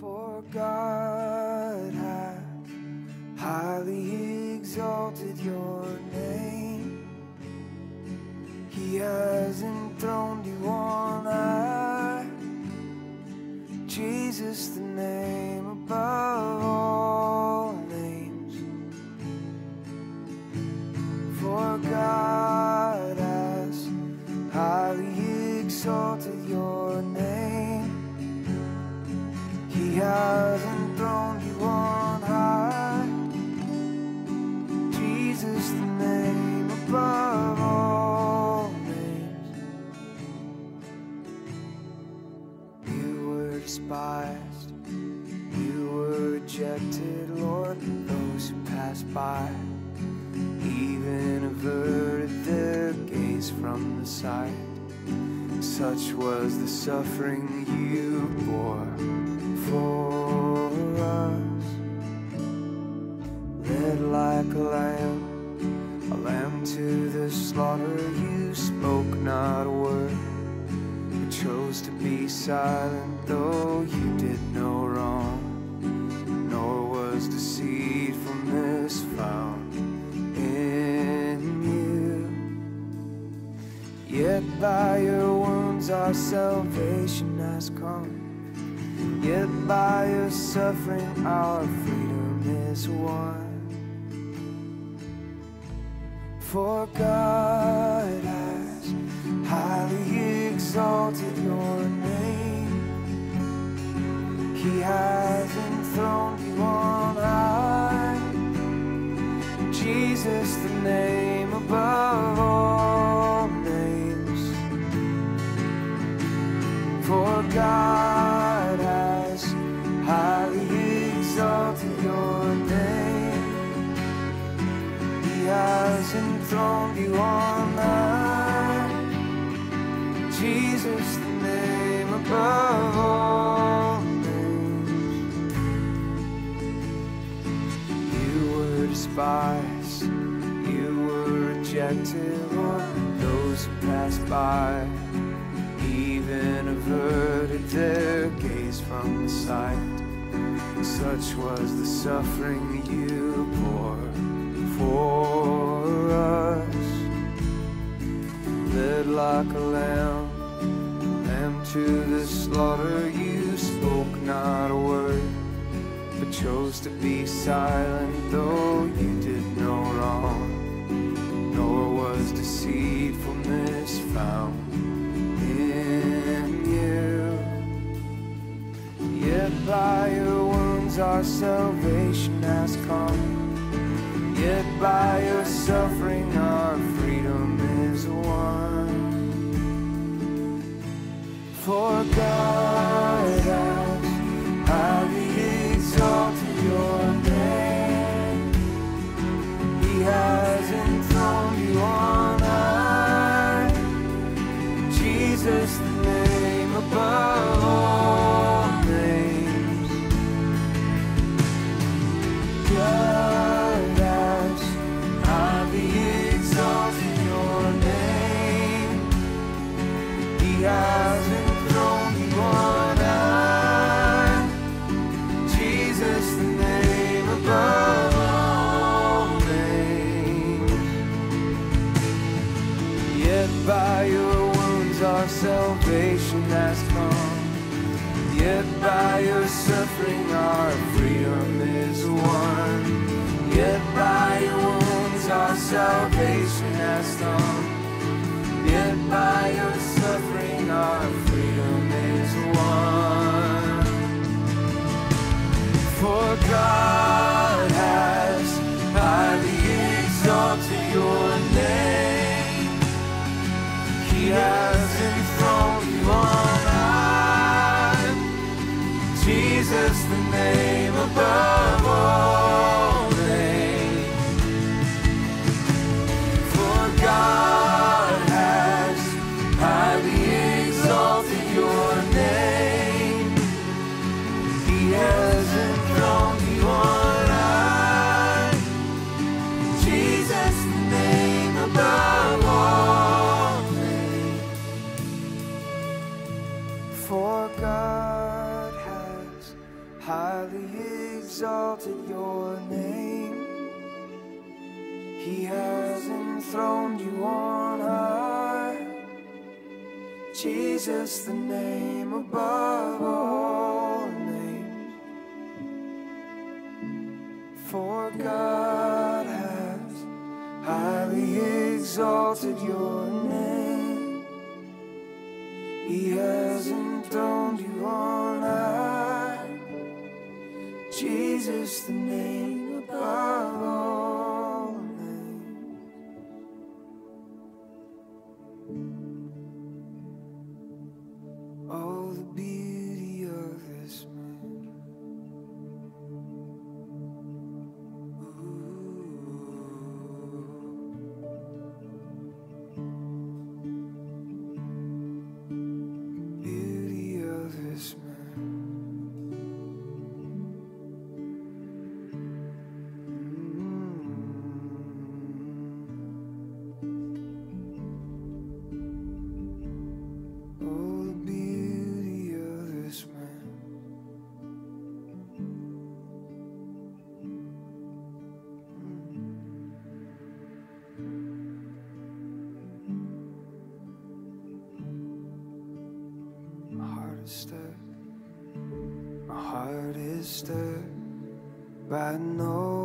For God has highly exalted your name. He has enthroned you on high. Jesus, the name above slaughter, you spoke not a word. You chose to be silent, though you did no wrong, nor was deceitfulness found in you. Yet by your wounds our salvation has come. Yet by your suffering our freedom is won. For God has highly exalted your name. He has enthroned you on high. Jesus, the name above all names. For God enthroned you on high. Jesus, the name above all names. You were despised, you were rejected. Those who passed by even averted their gaze from the sight. Such was the suffering you bore for us. Led like a lamb, lamb to the slaughter, you spoke not a word, but chose to be silent, though you did no wrong, nor was deceitfulness found in you. Yet by your wounds our salvation has come. By your suffering our freedom is won. For God has highly exalted your name. He has enthroned you on high. Jesus, the name above all salvation has come. Yet by your suffering our freedom is won. For God has highly exalted your name. He has Jesus, the name above all names. For God has highly exalted your name. He hasn't you all high. Jesus, the name. But no.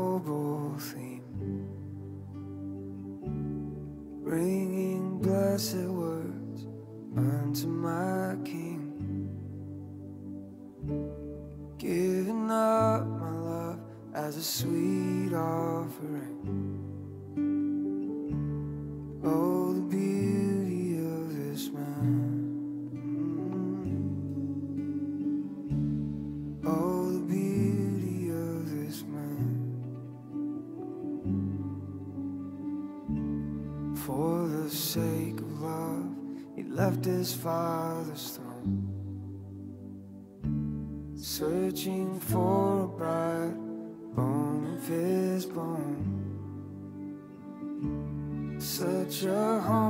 his father's throne, searching for a bright born of his bone. Such a home.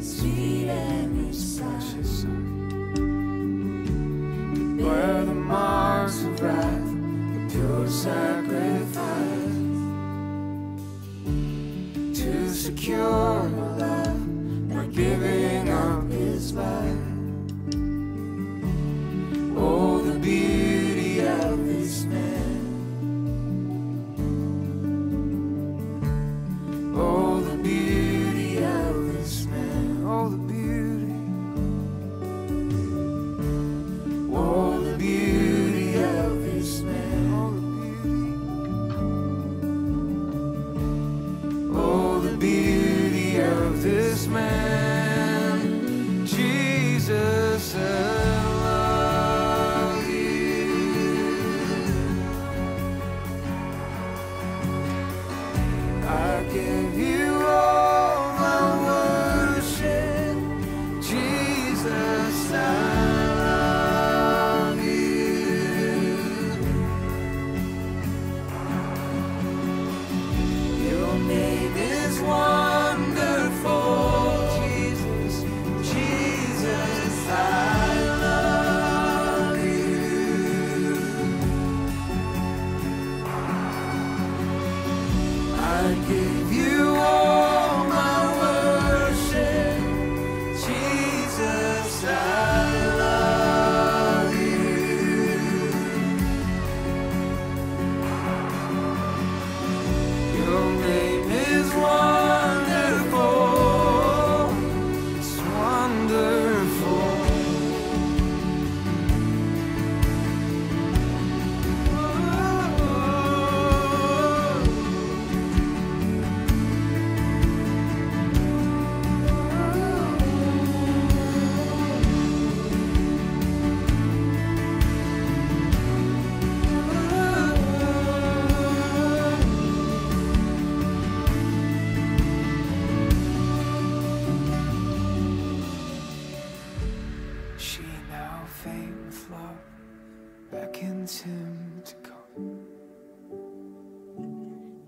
sweet. Where the marks of wrath, the pure sacrifice to secure. Beckons him to come.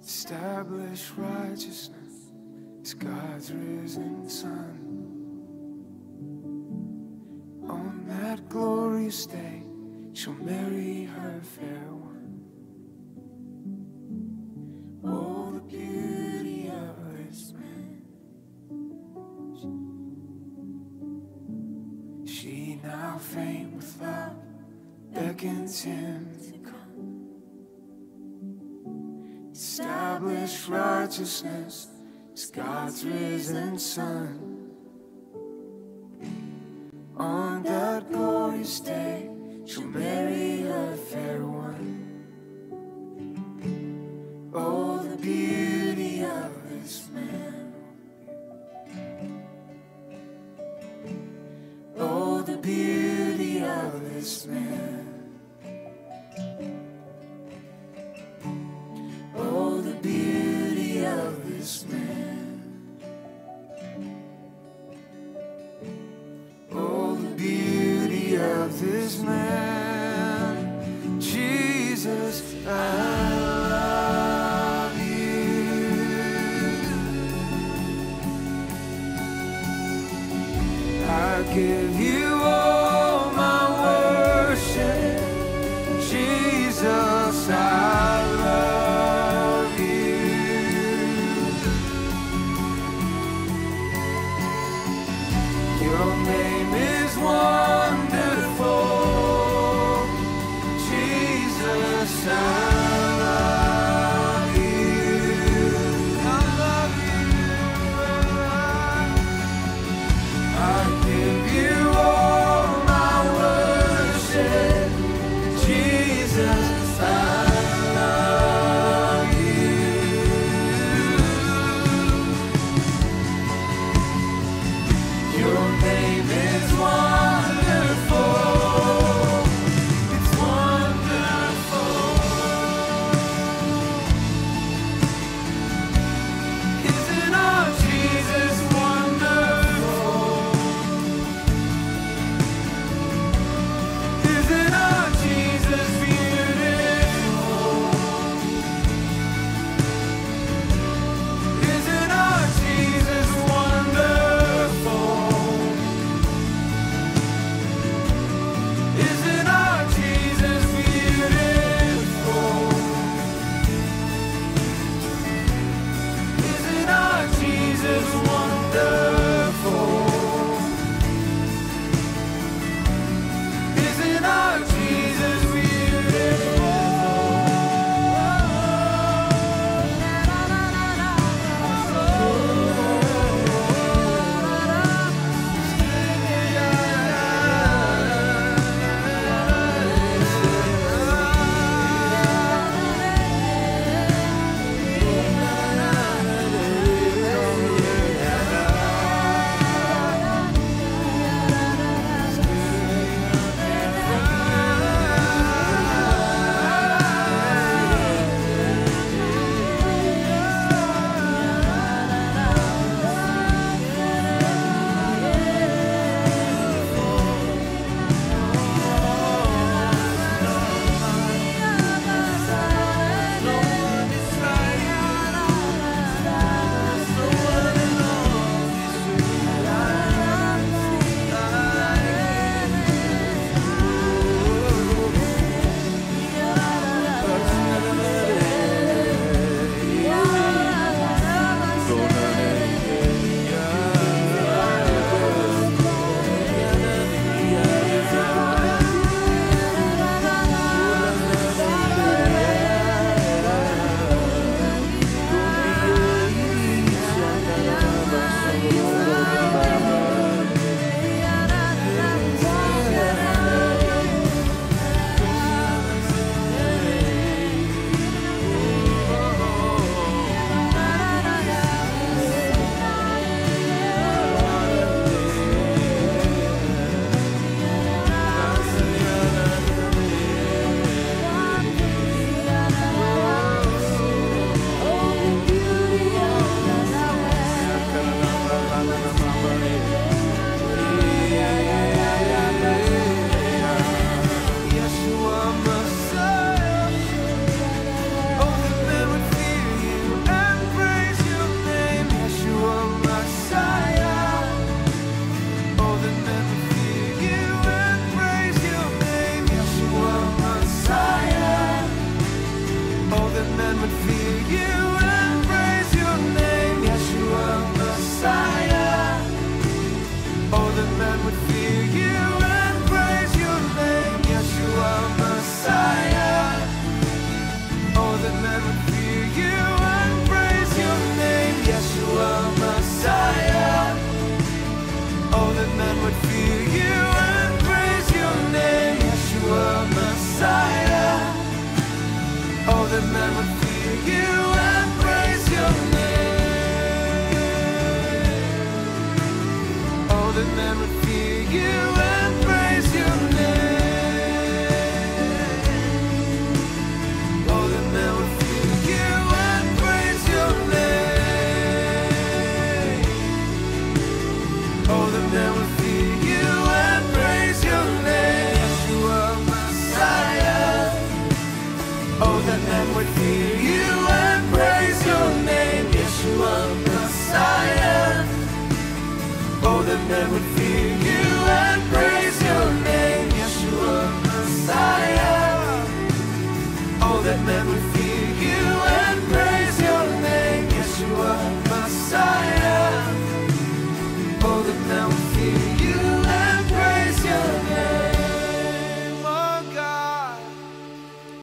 Establish righteousness as God's risen Son. On that glorious day, she'll marry her fair one. Oh, the beauty of this man. She now faint with love beckons him to come. Establish righteousness as God's risen Son. This man. Oh, the beauty of this man.